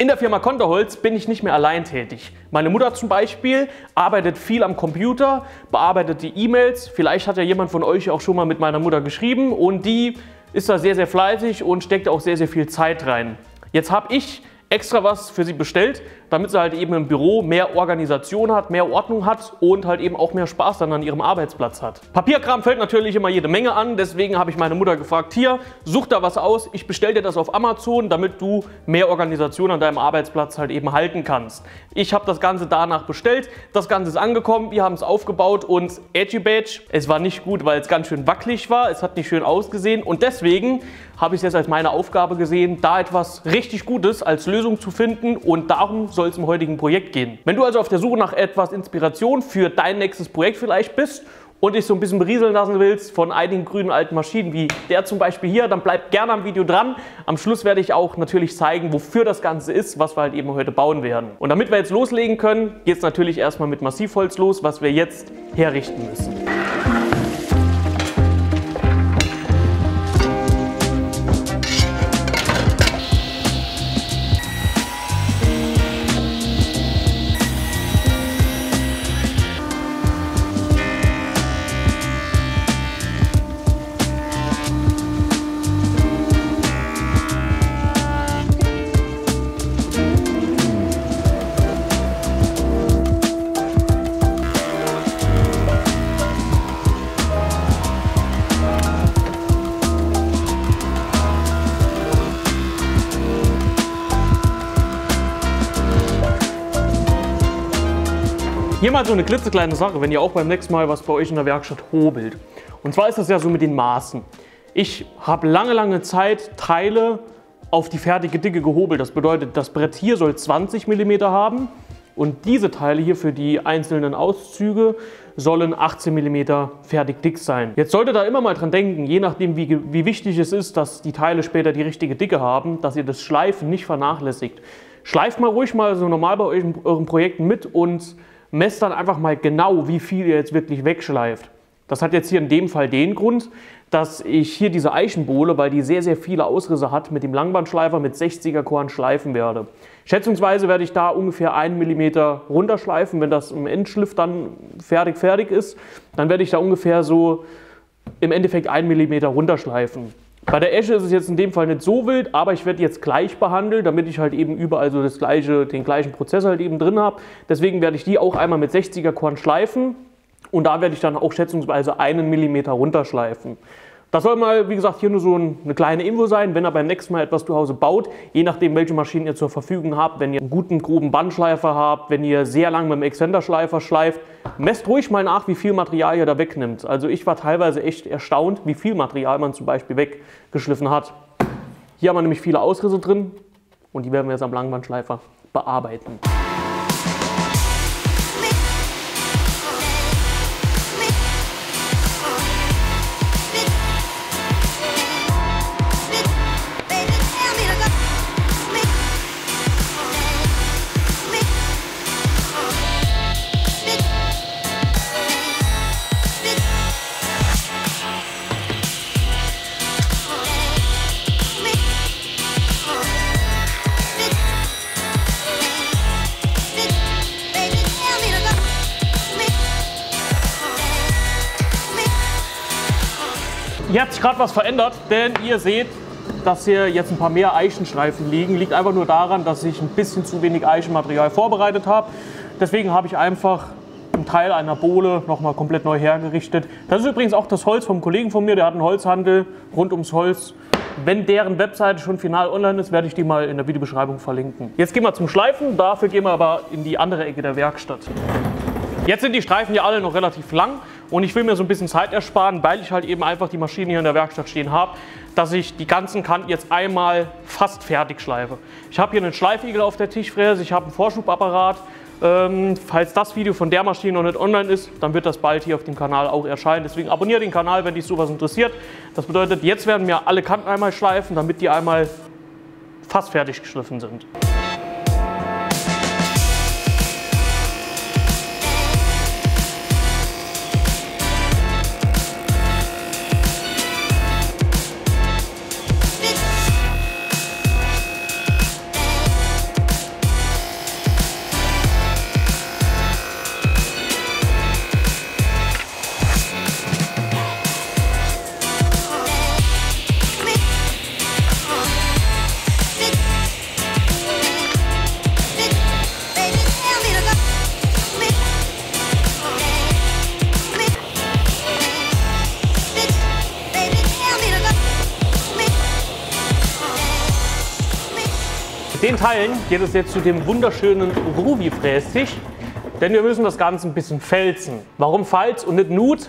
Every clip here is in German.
In der Firma Konterholz bin ich nicht mehr allein tätig. Meine Mutter zum Beispiel arbeitet viel am Computer, bearbeitet die E-Mails. Vielleicht hat ja jemand von euch auch schon mal mit meiner Mutter geschrieben und die ist da sehr, sehr fleißig und steckt auch sehr, sehr viel Zeit rein. Jetzt habe ich extra was für sie bestellt, damit sie halt eben im Büro mehr Organisation hat, mehr Ordnung hat und halt eben auch mehr Spaß dann an ihrem Arbeitsplatz hat. Papierkram fällt natürlich immer jede Menge an, deswegen habe ich meine Mutter gefragt, hier, such da was aus, ich bestelle dir das auf Amazon, damit du mehr Organisation an deinem Arbeitsplatz halt eben halten kannst. Ich habe das Ganze danach bestellt, das Ganze ist angekommen, wir haben es aufgebaut und Edgy Badge, es war nicht gut, weil es ganz schön wackelig war, es hat nicht schön ausgesehen und deswegen habe ich es jetzt als meine Aufgabe gesehen, da etwas richtig Gutes als Lösung zu finden und darum soll es im heutigen Projekt gehen. Wenn du also auf der Suche nach etwas Inspiration für dein nächstes Projekt vielleicht bist und dich so ein bisschen berieseln lassen willst von einigen grünen alten Maschinen wie der zum Beispiel hier, dann bleib gerne am Video dran. Am Schluss werde ich auch natürlich zeigen, wofür das Ganze ist, was wir halt eben heute bauen werden. Und damit wir jetzt loslegen können, geht es natürlich erstmal mit Massivholz los, was wir jetzt herrichten müssen. Hier mal so eine klitzekleine Sache, wenn ihr auch beim nächsten Mal was bei euch in der Werkstatt hobelt. Und zwar ist das ja so mit den Maßen. Ich habe lange, lange Zeit Teile auf die fertige Dicke gehobelt. Das bedeutet, das Brett hier soll 20 mm haben und diese Teile hier für die einzelnen Auszüge sollen 18 mm fertig dick sein. Jetzt solltet ihr immer mal dran denken, je nachdem wie, wie wichtig es ist, dass die Teile später die richtige Dicke haben, dass ihr das Schleifen nicht vernachlässigt. Schleift mal ruhig mal so normal bei euren, euren Projekten mit und messt dann einfach mal genau, wie viel ihr jetzt wirklich wegschleift. Das hat jetzt hier in dem Fall den Grund, dass ich hier diese Eichenbohle, weil die sehr, sehr viele Ausrisse hat, mit dem Langbandschleifer mit 60er Korn schleifen werde. Schätzungsweise werde ich da ungefähr 1 mm runterschleifen, wenn das im Endschliff dann fertig fertig ist, dann werde ich da ungefähr so im Endeffekt 1 mm runterschleifen. Bei der Esche ist es jetzt in dem Fall nicht so wild, aber ich werde jetzt gleich behandeln, damit ich halt eben überall so das gleiche, den gleichen Prozess halt eben drin habe. Deswegen werde ich die auch einmal mit 60er Korn schleifen und da werde ich dann auch schätzungsweise einen Millimeter runterschleifen. Das soll mal, wie gesagt, hier nur so eine kleine Info sein, wenn ihr beim nächsten Mal etwas zu Hause baut, je nachdem, welche Maschinen ihr zur Verfügung habt, wenn ihr einen guten, groben Bandschleifer habt, wenn ihr sehr lang mit dem Exzenterschleifer schleift, messt ruhig mal nach, wie viel Material ihr da wegnimmt. Also ich war teilweise echt erstaunt, wie viel Material man zum Beispiel weggeschliffen hat. Hier haben wir nämlich viele Ausrisse drin und die werden wir jetzt am Langbandschleifer bearbeiten. Hier hat sich gerade was verändert, denn ihr seht, dass hier jetzt ein paar mehr Eichenstreifen liegen. Liegt einfach nur daran, dass ich ein bisschen zu wenig Eichenmaterial vorbereitet habe. Deswegen habe ich einfach einen Teil einer Bohle nochmal komplett neu hergerichtet. Das ist übrigens auch das Holz vom Kollegen von mir, der hat einen Holzhandel rund ums Holz. Wenn deren Webseite schon final online ist, werde ich die mal in der Videobeschreibung verlinken. Jetzt gehen wir zum Schleifen, dafür gehen wir aber in die andere Ecke der Werkstatt. Jetzt sind die Streifen ja alle noch relativ lang und ich will mir so ein bisschen Zeit ersparen, weil ich halt eben einfach die Maschine hier in der Werkstatt stehen habe, dass ich die ganzen Kanten jetzt einmal fast fertig schleife. Ich habe hier einen Schleifigel auf der Tischfräse, ich habe einen Vorschubapparat. Ähm, falls das Video von der Maschine noch nicht online ist, dann wird das bald hier auf dem Kanal auch erscheinen. Deswegen abonniert den Kanal, wenn dich sowas interessiert. Das bedeutet, jetzt werden wir alle Kanten einmal schleifen, damit die einmal fast fertig geschliffen sind. Den Teilen geht es jetzt zu dem wunderschönen Ruby-Frästisch, denn wir müssen das Ganze ein bisschen felzen. Warum Falz und nicht Nut?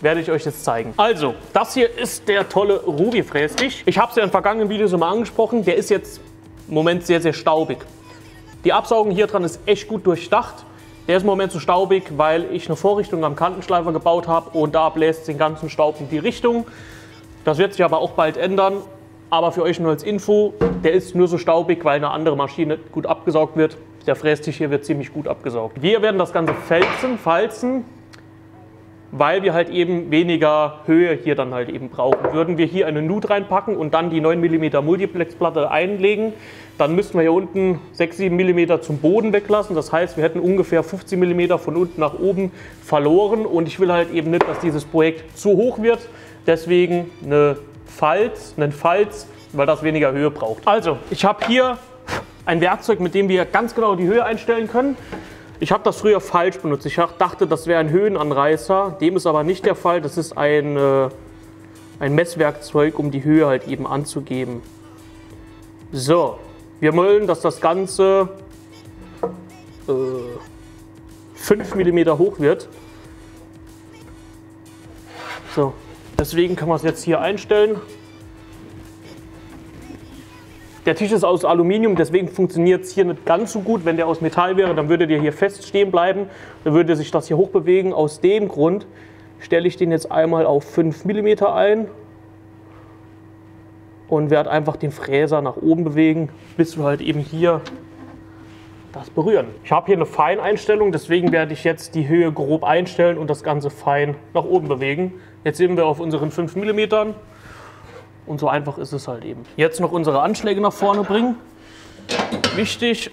Werde ich euch jetzt zeigen. Also, das hier ist der tolle Ruby-Frästisch. Ich habe es ja in vergangenen Videos immer angesprochen. Der ist jetzt im Moment sehr, sehr staubig. Die Absaugung hier dran ist echt gut durchdacht. Der ist im Moment so staubig, weil ich eine Vorrichtung am Kantenschleifer gebaut habe und da bläst den ganzen Staub in die Richtung. Das wird sich aber auch bald ändern. Aber für euch nur als Info, der ist nur so staubig, weil eine andere Maschine gut abgesaugt wird. Der Frästisch hier wird ziemlich gut abgesaugt. Wir werden das Ganze falzen, falzen, weil wir halt eben weniger Höhe hier dann halt eben brauchen. Würden wir hier eine Nut reinpacken und dann die 9 mm Multiplexplatte einlegen, dann müssten wir hier unten 6, 7 mm zum Boden weglassen. Das heißt, wir hätten ungefähr 15 mm von unten nach oben verloren und ich will halt eben nicht, dass dieses Projekt zu hoch wird. Deswegen eine Falz, einen Falz, weil das weniger Höhe braucht. Also, ich habe hier ein Werkzeug, mit dem wir ganz genau die Höhe einstellen können. Ich habe das früher falsch benutzt. Ich dachte, das wäre ein Höhenanreißer. Dem ist aber nicht der Fall. Das ist ein, äh, ein Messwerkzeug, um die Höhe halt eben anzugeben. So, wir wollen, dass das Ganze äh, 5 mm hoch wird. So, Deswegen kann man es jetzt hier einstellen. Der Tisch ist aus Aluminium, deswegen funktioniert es hier nicht ganz so gut. Wenn der aus Metall wäre, dann würde der hier fest stehen bleiben. Dann würde sich das hier hochbewegen. Aus dem Grund stelle ich den jetzt einmal auf 5 mm ein und werde einfach den Fräser nach oben bewegen, bis wir halt eben hier das berühren. Ich habe hier eine Feineinstellung, deswegen werde ich jetzt die Höhe grob einstellen und das Ganze fein nach oben bewegen. Jetzt sind wir auf unseren 5 mm und so einfach ist es halt eben. Jetzt noch unsere Anschläge nach vorne bringen. Wichtig,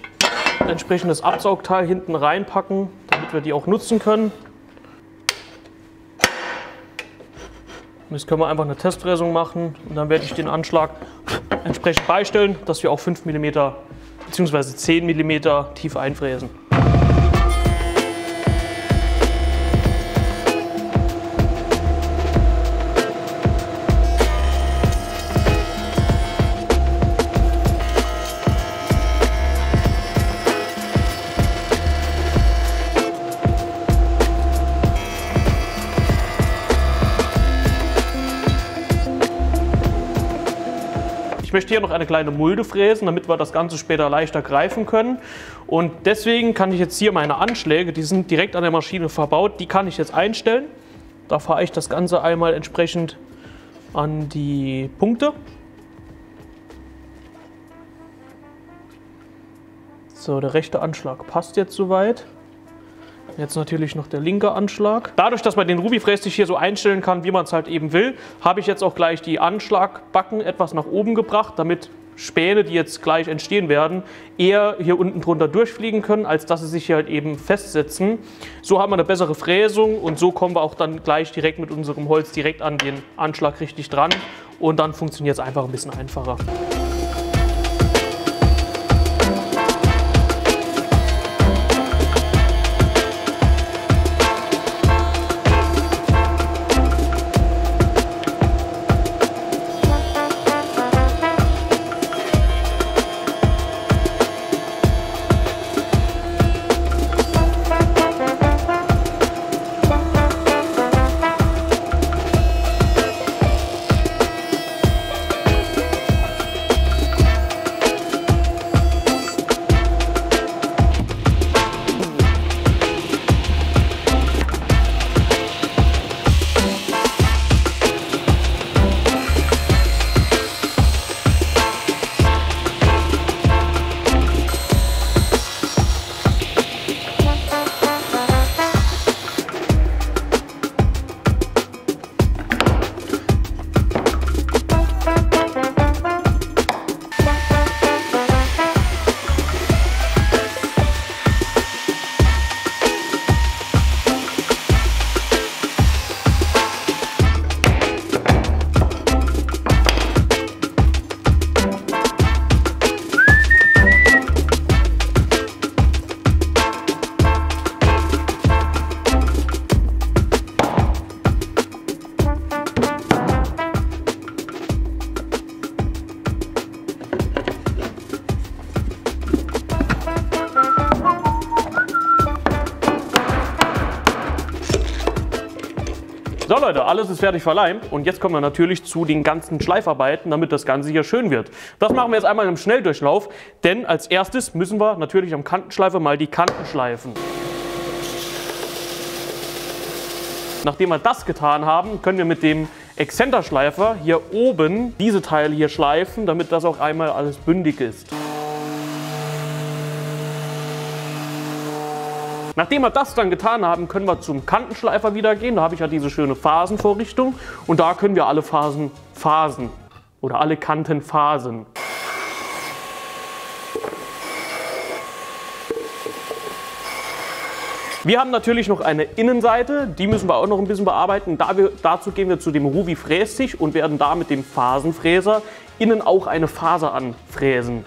entsprechendes Absaugteil hinten reinpacken, damit wir die auch nutzen können. Jetzt können wir einfach eine Testfräsung machen und dann werde ich den Anschlag entsprechend beistellen, dass wir auch 5 mm bzw. 10 mm tief einfräsen. Möchte hier noch eine kleine Mulde fräsen, damit wir das Ganze später leichter greifen können. Und deswegen kann ich jetzt hier meine Anschläge, die sind direkt an der Maschine verbaut, die kann ich jetzt einstellen. Da fahre ich das Ganze einmal entsprechend an die Punkte. So, der rechte Anschlag passt jetzt soweit. Jetzt natürlich noch der linke Anschlag. Dadurch, dass man den Ruby-Frästich hier so einstellen kann, wie man es halt eben will, habe ich jetzt auch gleich die Anschlagbacken etwas nach oben gebracht, damit Späne, die jetzt gleich entstehen werden, eher hier unten drunter durchfliegen können, als dass sie sich hier halt eben festsetzen. So haben wir eine bessere Fräsung und so kommen wir auch dann gleich direkt mit unserem Holz direkt an den Anschlag richtig dran und dann funktioniert es einfach ein bisschen einfacher. So Leute, alles ist fertig verleimt und jetzt kommen wir natürlich zu den ganzen Schleifarbeiten, damit das Ganze hier schön wird. Das machen wir jetzt einmal im Schnelldurchlauf, denn als erstes müssen wir natürlich am Kantenschleifer mal die Kanten schleifen. Nachdem wir das getan haben, können wir mit dem Exzenterschleifer hier oben diese Teile hier schleifen, damit das auch einmal alles bündig ist. Nachdem wir das dann getan haben, können wir zum Kantenschleifer wieder gehen. Da habe ich ja diese schöne Phasenvorrichtung und da können wir alle Phasen phasen oder alle Kanten phasen. Wir haben natürlich noch eine Innenseite, die müssen wir auch noch ein bisschen bearbeiten. Da wir, dazu gehen wir zu dem Ruvi Frästisch und werden da mit dem Phasenfräser innen auch eine Faser anfräsen.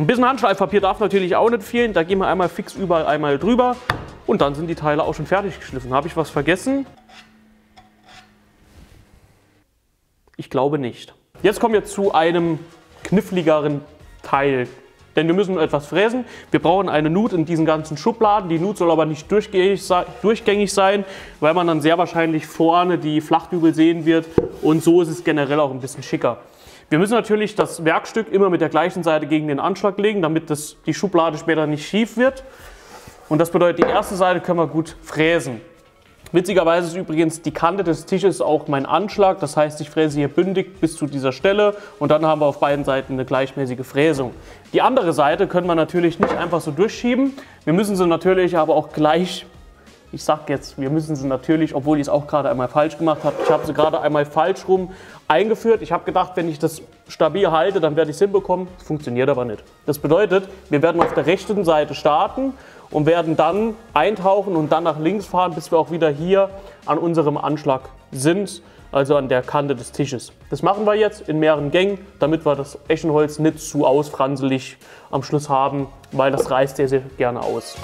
Ein bisschen Handschleifpapier darf natürlich auch nicht fehlen. Da gehen wir einmal fix überall einmal drüber und dann sind die Teile auch schon fertig geschliffen. Habe ich was vergessen? Ich glaube nicht. Jetzt kommen wir zu einem kniffligeren Teil. Denn wir müssen etwas fräsen. Wir brauchen eine Nut in diesen ganzen Schubladen. Die Nut soll aber nicht durchgängig sein, weil man dann sehr wahrscheinlich vorne die Flachdübel sehen wird. Und so ist es generell auch ein bisschen schicker. Wir müssen natürlich das Werkstück immer mit der gleichen Seite gegen den Anschlag legen, damit das, die Schublade später nicht schief wird. Und das bedeutet, die erste Seite können wir gut fräsen. Witzigerweise ist übrigens die Kante des Tisches auch mein Anschlag. Das heißt, ich fräse hier bündig bis zu dieser Stelle und dann haben wir auf beiden Seiten eine gleichmäßige Fräsung. Die andere Seite können wir natürlich nicht einfach so durchschieben. Wir müssen sie natürlich aber auch gleich ich sag jetzt, wir müssen sie natürlich, obwohl ich es auch gerade einmal falsch gemacht habe, ich habe sie gerade einmal falsch rum eingeführt. Ich habe gedacht, wenn ich das stabil halte, dann werde ich es hinbekommen. Das funktioniert aber nicht. Das bedeutet, wir werden auf der rechten Seite starten und werden dann eintauchen und dann nach links fahren, bis wir auch wieder hier an unserem Anschlag sind, also an der Kante des Tisches. Das machen wir jetzt in mehreren Gängen, damit wir das Eschenholz nicht zu ausfranselig am Schluss haben, weil das reißt sehr, sehr gerne aus.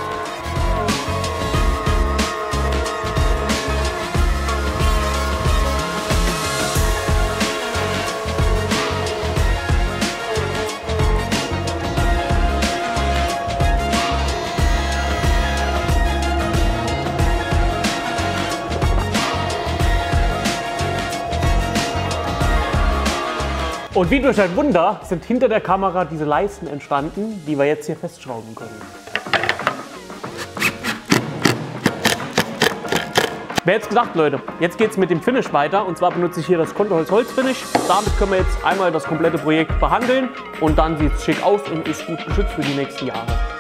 Und wie durch ein Wunder sind hinter der Kamera diese Leisten entstanden, die wir jetzt hier festschrauben können. Wer jetzt gedacht, Leute, jetzt geht es mit dem Finish weiter und zwar benutze ich hier das Kontoholz Holz Finish. Damit können wir jetzt einmal das komplette Projekt behandeln und dann sieht es schick aus und ist gut geschützt für die nächsten Jahre.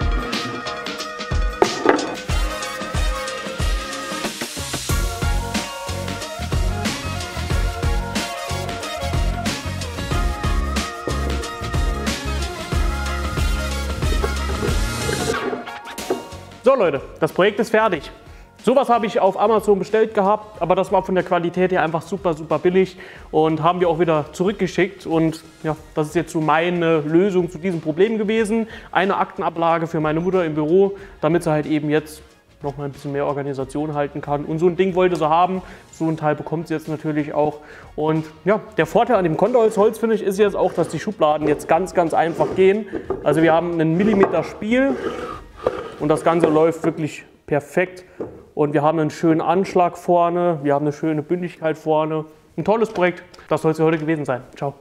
So Leute, das Projekt ist fertig. Sowas habe ich auf Amazon bestellt gehabt, aber das war von der Qualität her einfach super, super billig und haben wir auch wieder zurückgeschickt. Und ja, das ist jetzt so meine Lösung zu diesem Problem gewesen. Eine Aktenablage für meine Mutter im Büro, damit sie halt eben jetzt noch mal ein bisschen mehr Organisation halten kann. Und so ein Ding wollte sie haben. So ein Teil bekommt sie jetzt natürlich auch. Und ja, der Vorteil an dem Konterholz finde ich ist jetzt auch, dass die Schubladen jetzt ganz, ganz einfach gehen. Also wir haben einen Millimeter Spiel und das Ganze läuft wirklich perfekt. Und wir haben einen schönen Anschlag vorne, wir haben eine schöne Bündigkeit vorne. Ein tolles Projekt. Das soll es heute gewesen sein. Ciao.